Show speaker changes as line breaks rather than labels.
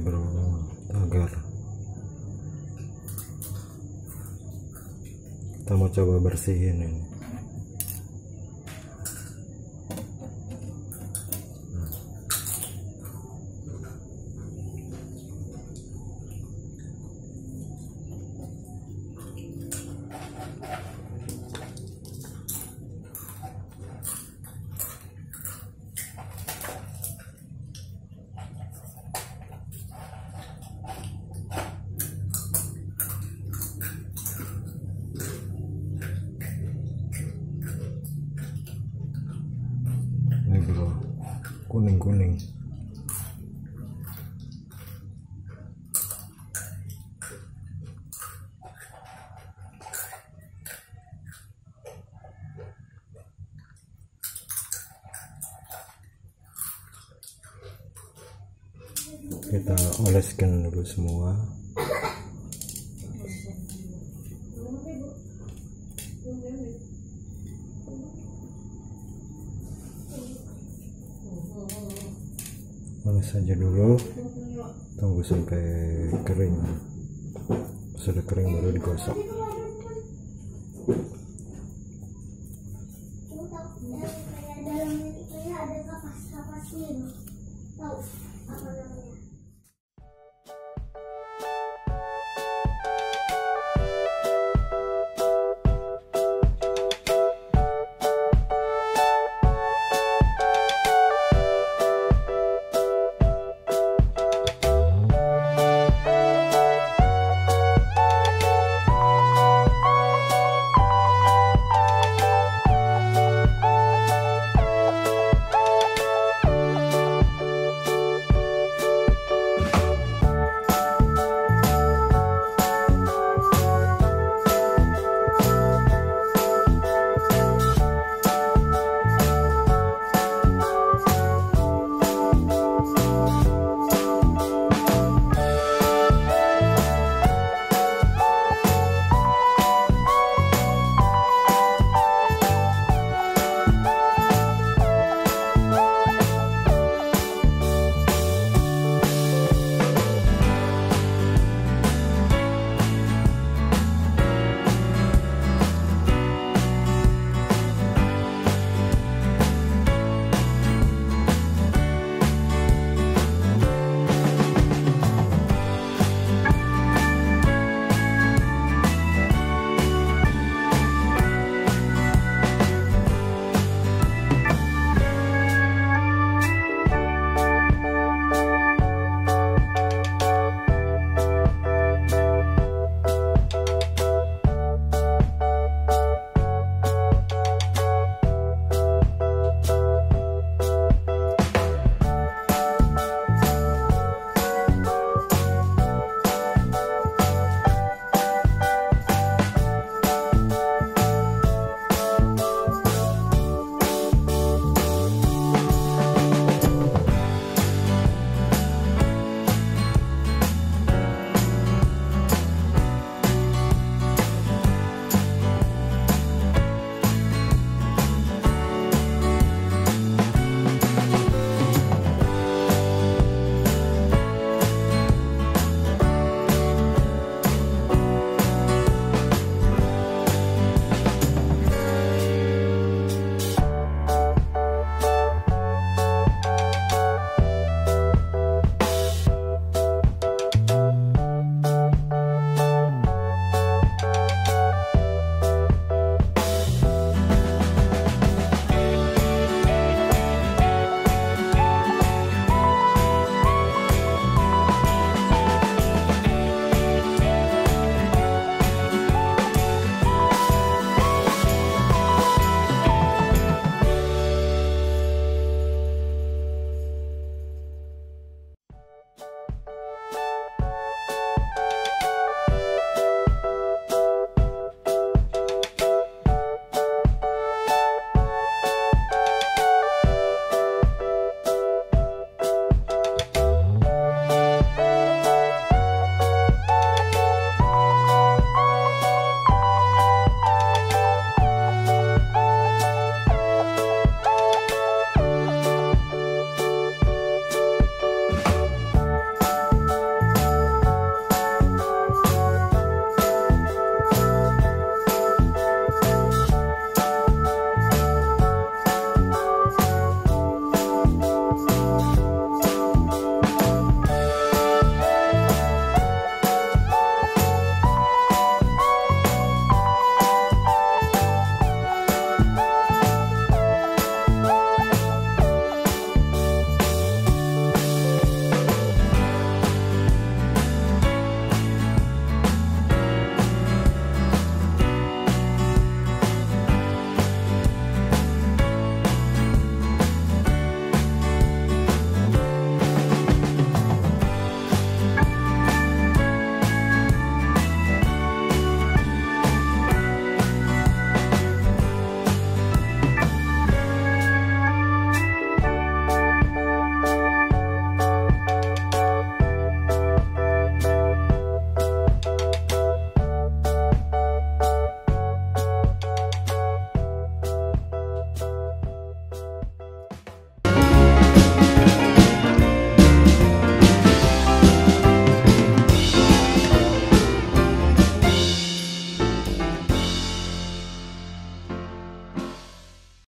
bro. Tagar kita mau coba bersihin ini ini bro kuning kuning kita oleskan dulu semua oles saja dulu. Tunggu sampai kering. Sudah kering baru digosok